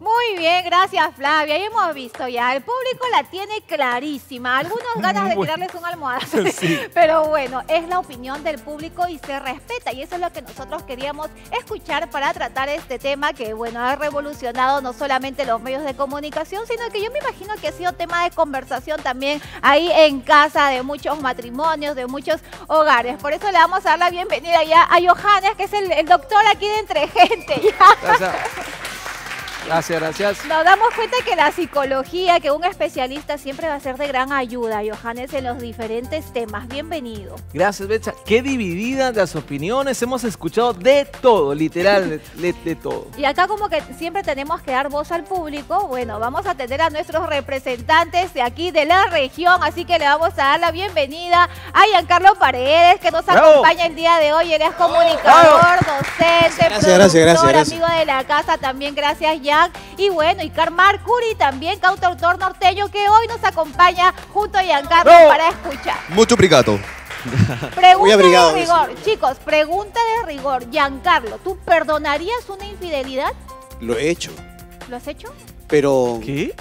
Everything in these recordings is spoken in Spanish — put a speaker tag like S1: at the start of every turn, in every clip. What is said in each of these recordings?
S1: Muy bien, gracias Flavia. Ya hemos visto ya, el público la tiene clarísima. Algunos ganas de tirarles un almohadazo. Pero bueno, es la opinión del público y se respeta. Y eso es lo que nosotros queríamos escuchar para tratar este tema que, bueno, ha revolucionado no solamente los medios de comunicación, sino que yo me imagino que ha sido tema de conversación también ahí en casa de muchos matrimonios, de muchos hogares. Por eso le vamos a dar la bienvenida ya a Johannes, que es el, doctor aquí de Entre Gente.
S2: Gracias, gracias.
S1: Nos damos cuenta que la psicología, que un especialista siempre va a ser de gran ayuda, Johannes, en los diferentes temas. Bienvenido.
S2: Gracias, Betsa. Qué divididas las opiniones. Hemos escuchado de todo, literal, de, todo.
S1: Y acá como que siempre tenemos que dar voz al público. Bueno, vamos a tener a nuestros representantes de aquí de la región, así que le vamos a dar la bienvenida a Giancarlo Paredes, que nos acompaña el día de hoy. Él es comunicador, docente, productor, amigo de la casa. También gracias, y bueno, y Carmar Curi también, cantautor norteño, que hoy nos acompaña junto a Giancarlo para escuchar.
S3: Mucho brigato.
S1: Pregunta de rigor, chicos, pregunta de rigor. Giancarlo, ¿tú perdonarías una infidelidad?
S3: Lo he hecho.
S1: ¿Lo has hecho?
S3: Pero... ¿Qué?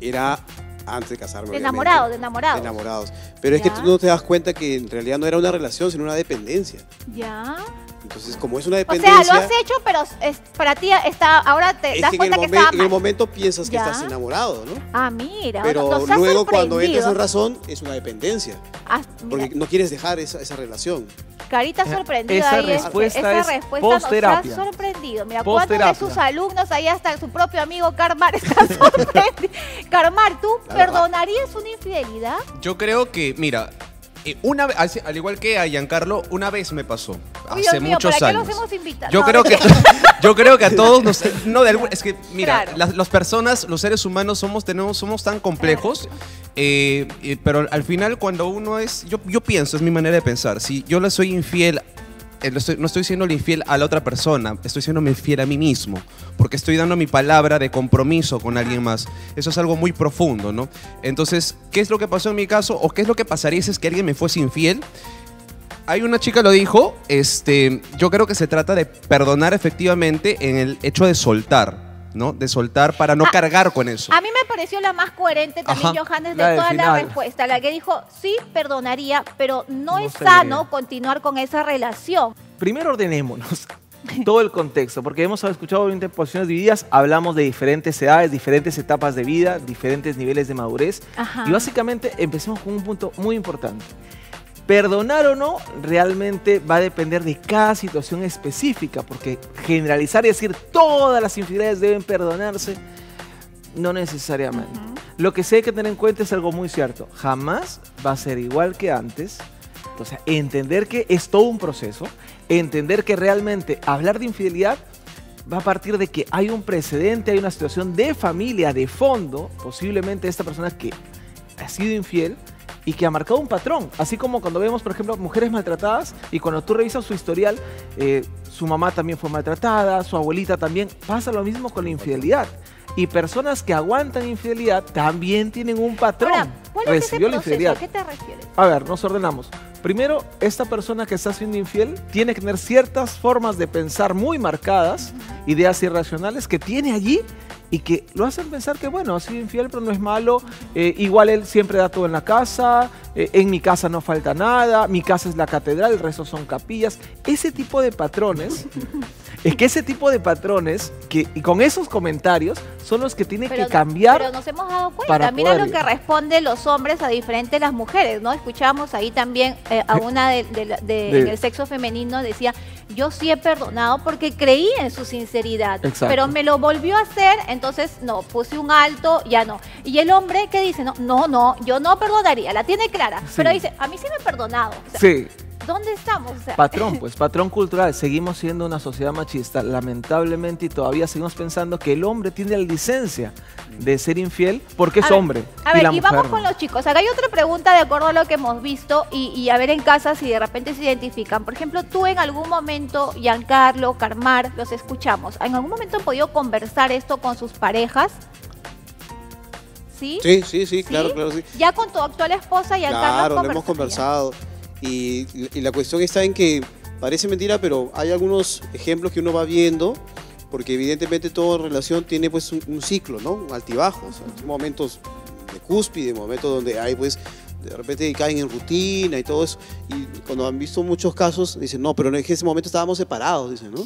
S3: Era antes de casarme.
S1: De enamorados, de enamorados.
S3: De enamorados. Pero es que tú no te das cuenta que en realidad no era una relación, sino una dependencia.
S1: Ya.
S3: Entonces, como es una dependencia...
S1: O sea, lo has hecho, pero es, para ti está, ahora te das cuenta que está
S3: En el momento piensas que estás enamorado, ¿no?
S1: Ah, mira.
S3: Pero luego cuando entras en razón, es una dependencia. Ah, porque no quieres dejar esa, esa relación.
S1: Carita sorprendida.
S2: Esa respuesta esa es respuesta nos
S1: ha sorprendido. Mira, cuántos de sus alumnos, ahí hasta su propio amigo Carmar está sorprendido. Carmar, ¿tú perdonarías una infidelidad?
S4: Yo creo que, mira, una al igual que a Giancarlo, una vez me pasó. hace muchos años. Yo creo que yo creo que a todos nos no es que mira, las, personas, los seres humanos somos tenemos somos tan complejos, eh, pero al final cuando uno es yo yo pienso, es mi manera de pensar, si yo le soy infiel eh, no estoy siendo infiel a la otra persona, estoy siendo infiel a mí mismo, porque estoy dando mi palabra de compromiso con alguien más. Eso es algo muy profundo, ¿no? Entonces, ¿qué es lo que pasó en mi caso? ¿O qué es lo que pasaría si es que alguien me fuese infiel? Hay una chica lo dijo, este, yo creo que se trata de perdonar efectivamente en el hecho de soltar. ¿No? De soltar para no ah, cargar con eso.
S1: A mí me pareció la más coherente también, Johannes, de toda la respuesta. La que dijo, sí, perdonaría, pero no, es sano continuar con esa relación.
S2: Primero ordenémonos todo el contexto, porque hemos escuchado 20 posiciones divididas, hablamos de diferentes edades, diferentes etapas de vida, diferentes niveles de madurez. Y básicamente empecemos con un punto muy importante. Perdonar o no realmente va a depender de cada situación específica, porque generalizar y decir todas las infidelidades deben perdonarse, no necesariamente. Lo que sí hay que tener en cuenta es algo muy cierto, jamás va a ser igual que antes. Entonces, entender que es todo un proceso, entender que realmente hablar de infidelidad va a partir de que hay un precedente, hay una situación de familia, de fondo, posiblemente esta persona que ha sido infiel, y que ha marcado un patrón. Así como cuando vemos, por ejemplo, mujeres maltratadas y cuando tú revisas su historial, eh, su mamá también fue maltratada, su abuelita también, pasa lo mismo con la infidelidad. Y personas que aguantan infidelidad también tienen un patrón.
S1: Recibió la infidelidad. ¿A qué te refieres?
S2: A ver, nos ordenamos. Primero, esta persona que está siendo infiel tiene que tener ciertas formas de pensar muy marcadas, ideas irracionales que tiene allí y que lo hacen pensar que, bueno, ha sido infiel, pero no es malo. Eh, igual él siempre da todo en la casa, eh, en mi casa no falta nada, mi casa es la catedral, el resto son capillas. Ese tipo de patrones Es que ese tipo de patrones, que, y con esos comentarios, son los que tienen que cambiar.
S1: Pero nos hemos dado cuenta. Mira lo que responden los hombres a diferente las mujeres, ¿no? Escuchamos ahí también eh, a una de, del sexo femenino, decía, yo sí he perdonado porque creí en su sinceridad, pero me lo volvió a hacer, entonces no, puse un alto, ya no. Y el hombre que dice, no, no, no, yo no perdonaría, la tiene clara, pero dice, a mí sí me he perdonado.
S2: sí.
S1: ¿Dónde estamos?
S2: Patrón, pues patrón cultural. Seguimos siendo una sociedad machista, lamentablemente, y todavía seguimos pensando que el hombre tiene la licencia de ser infiel porque es hombre.
S1: A ver, y, vamos con los chicos. Acá hay otra pregunta de acuerdo a lo que hemos visto y, a ver en casa si de repente se identifican. Por ejemplo, tú en algún momento, Giancarlo, Carmar, los escuchamos. ¿En algún momento han podido conversar esto con sus parejas?
S3: ¿Sí? Sí, sí, sí, claro, claro, sí.
S1: Ya con tu actual esposa, Giancarlo,
S3: Claro, lo hemos conversado. Y, la cuestión está en que parece mentira, pero hay algunos ejemplos que uno va viendo. porque evidentemente toda relación tiene pues un, ciclo, ¿no? Altibajos, momentos de cúspide, momentos donde hay pues de repente caen en rutina y todo eso. Y cuando han visto muchos casos, dicen, no, pero en ese momento estábamos separados, dicen, ¿no?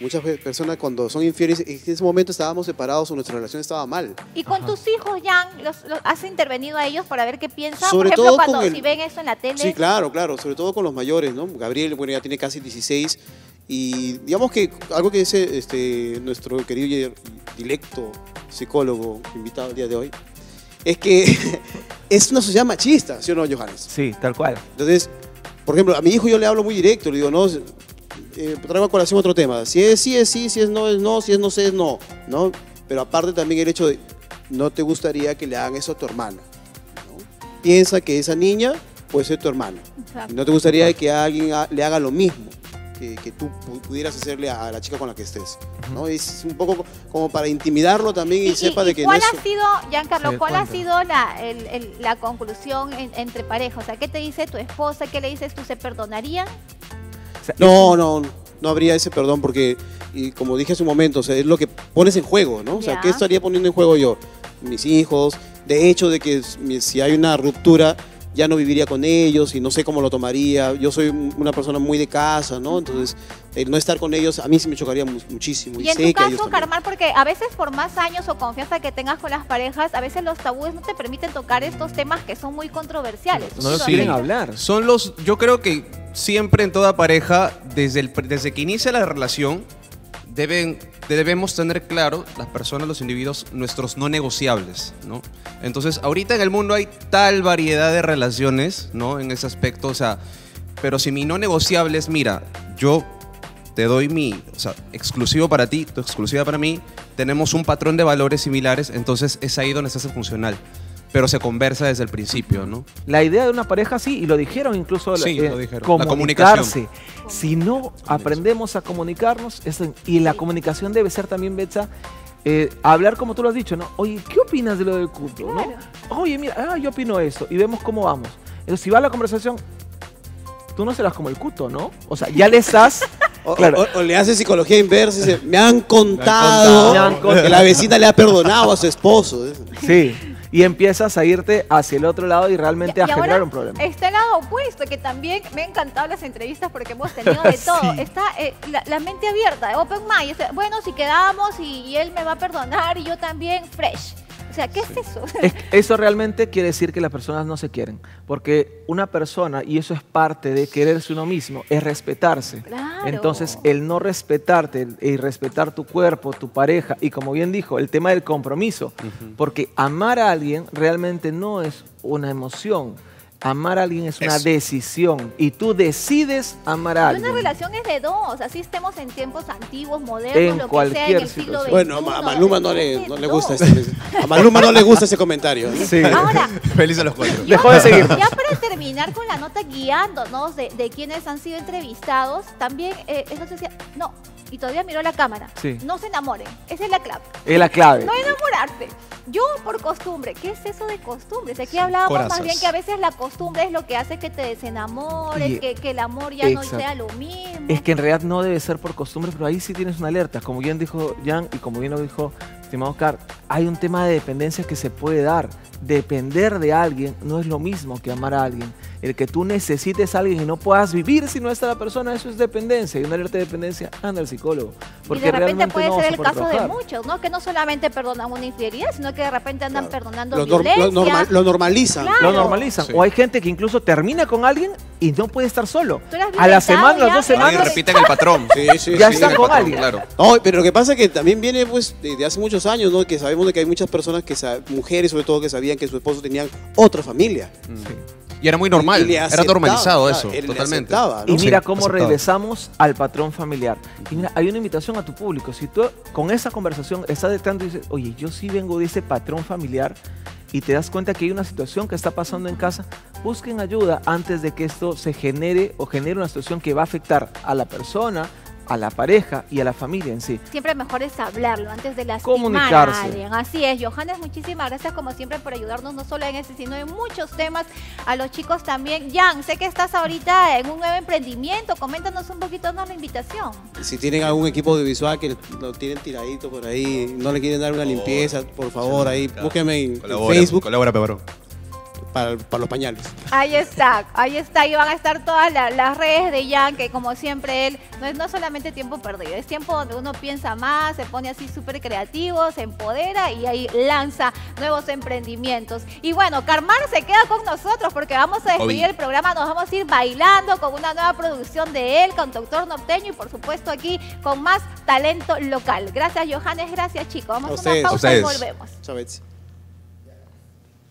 S3: Muchas personas cuando son infieles, en ese momento estábamos separados o nuestra relación estaba mal.
S1: ¿Y con tus hijos, Jan, los, has intervenido a ellos para ver qué piensan? Sobre Por ejemplo, todo cuando si ven eso en la tele.
S3: Sí, claro, claro, sobre todo con los mayores, ¿no? Gabriel, bueno, ya tiene casi 16 y digamos que algo que dice este, nuestro querido directo psicólogo invitado el día de hoy, es que es una sociedad machista, ¿sí o no, Johannes?
S2: Sí, tal cual.
S3: Entonces, por ejemplo, a mi hijo yo le hablo muy directo, le digo, no, eh, traigo a colación otro tema. Si es sí, es sí, si es no, es no, si es no sé, es no, ¿no? Pero aparte también el hecho de, no te gustaría que le hagan eso a tu hermana. Piensa que esa niña puede ser tu hermana. no te gustaría que alguien le haga lo mismo que, tú pudieras hacerle a la chica con la que estés. ¿no? Es un poco como para intimidarlo también y, sepa de que
S1: ¿Cuál ha sido, Giancarlo, cuál ha sido la, la conclusión entre parejas? O sea, ¿qué te dice tu esposa? ¿Qué le dices tú? ¿Se perdonarían?
S3: No, no, no habría ese perdón porque, y como dije hace un momento, o sea, es lo que pones en juego, ¿no? O sea, ¿qué estaría poniendo en juego yo? Mis hijos, de hecho de que si hay una ruptura, ya no viviría con ellos y no sé cómo lo tomaría. Yo soy una persona muy de casa, ¿no? Entonces, el no estar con ellos a mí sí me chocaría muchísimo.
S1: Y, y en tu caso, Carmar, porque a veces por más años o confianza que tengas con las parejas, a veces los tabúes no te permiten tocar estos temas que son muy controversiales.
S2: No, los quieren hablar.
S4: Son los, yo creo que siempre en toda pareja, desde, desde que inicia la relación, deben, debemos tener claro, las personas, los individuos, nuestros no negociables, ¿no? Entonces, ahorita en el mundo hay tal variedad de relaciones, ¿no? En ese aspecto, o sea, pero si mi no negociable es, mira, yo te doy mi, o sea, exclusivo para ti, tu exclusiva para mí, tenemos un patrón de valores similares, entonces es ahí donde se hace funcional pero se conversa desde el principio, ¿no?
S2: La idea de una pareja, sí, y lo dijeron incluso,
S4: sí, eh, lo dijeron.
S2: comunicarse. La si no aprendemos a comunicarnos, y la comunicación debe ser también, Betsa, eh, hablar como tú lo has dicho, ¿no? Oye, ¿qué opinas de lo del culto? ¿no? Oye, mira, ah, yo opino eso, y vemos cómo vamos. Entonces, si va la conversación, tú no serás como el culto, ¿no? O sea, ya le estás...
S3: O, le hace psicología inversa y dice, me han contado, me han contado que la vecina le ha perdonado a su esposo.
S2: Sí y empiezas a irte hacia el otro lado y realmente a generar un problema.
S1: Está el lado opuesto, que también me han encantado las entrevistas porque hemos tenido de todo. Está eh, la, mente abierta, open mind. Bueno, si quedamos y él me va a perdonar y yo también, fresh. Sea, ¿qué es eso?
S2: eso realmente quiere decir que las personas no se quieren, porque una persona, y eso es parte de quererse uno mismo, es respetarse. Entonces, el no respetarte y respetar tu cuerpo, tu pareja, y como bien dijo, el tema del compromiso, porque amar a alguien realmente no es una emoción, Amar a alguien es una decisión y tú decides amar a alguien.
S1: Una relación es de dos, así estemos en tiempos antiguos, modernos, lo que sea, en el siglo XXI.
S3: Bueno, a Maluma no le, no le gusta este, a Maluma no le gusta ese comentario.
S2: Sí.
S1: Ahora,
S4: feliz a los cuatro.
S2: Dejó de seguir.
S1: Ya para terminar con la nota guiándonos de, de quienes han sido entrevistados, también eh, eso decía, no, y todavía miró la cámara. Sí. No se enamoren. Esa es la clave.
S2: Es la clave.
S1: No enamorarse. Yo por costumbre, ¿qué es eso de costumbre? Aquí hablábamos más bien que a veces la costumbre es lo que hace que te desenamores, que, que, el amor ya no sea lo mismo.
S2: Es que en realidad no debe ser por costumbre, pero ahí sí tienes una alerta. Como bien dijo Jan y como bien lo dijo estimado Car, hay un tema de dependencia que se puede dar. Depender de alguien no es lo mismo que amar a alguien el que tú necesites a alguien y no puedas vivir si no está la persona, eso es dependencia. Y una alerta de dependencia, anda al psicólogo. Porque y de repente
S1: puede
S2: ser
S1: el caso de muchos, ¿no? Que no solamente perdonan una infidelidad, sino que de repente andan perdonando lo violencia.
S3: lo, normalizan.
S2: Lo normalizan. O hay gente que incluso termina con alguien y no puede estar solo. A la semana, las dos semanas. Y
S4: repiten el patrón.
S2: Sí, sí, ya está con alguien. Claro.
S3: No, pero lo que pasa es que también viene pues de, hace muchos años, ¿no? Que sabemos de que hay muchas personas, que mujeres sobre todo, que sabían que su esposo tenía otra familia.
S4: Sí. Y era muy normal, era normalizado eso, totalmente.
S2: Y mira cómo regresamos al patrón familiar. Y mira, hay una invitación a tu público. Si tú con esa conversación estás detectando y dices, oye, yo sí vengo de ese patrón familiar y te das cuenta que hay una situación que está pasando en casa, busquen ayuda antes de que esto se genere o genere una situación que va a afectar a la persona, a la pareja y a la familia en sí.
S1: Siempre mejor es hablarlo antes de lastimar Comunicarse. a alguien. Así es, Johannes, muchísimas gracias como siempre por ayudarnos no solo en ese, sino en muchos temas. A los chicos también. Jan, sé que estás ahorita en un nuevo emprendimiento. Coméntanos un poquito más la invitación.
S3: Si tienen algún equipo audiovisual que lo tienen tiradito por ahí, no le quieren dar una limpieza, por favor, ahí búsqueme en Facebook.
S4: Colabora, Pebaro
S3: para, los pañales.
S1: Ahí está, ahí está, y van a estar todas las redes de Jan, que como siempre él, no es no solamente tiempo perdido, es tiempo donde uno piensa más, se pone así súper creativo, se empodera y ahí lanza nuevos emprendimientos. Y bueno, Carmar se queda con nosotros porque vamos a despedir el programa, nos vamos a ir bailando con una nueva producción de él, con Doctor Norteño y por supuesto aquí con más talento local. Gracias Johannes, gracias chicos. Vamos a, una pausa y volvemos.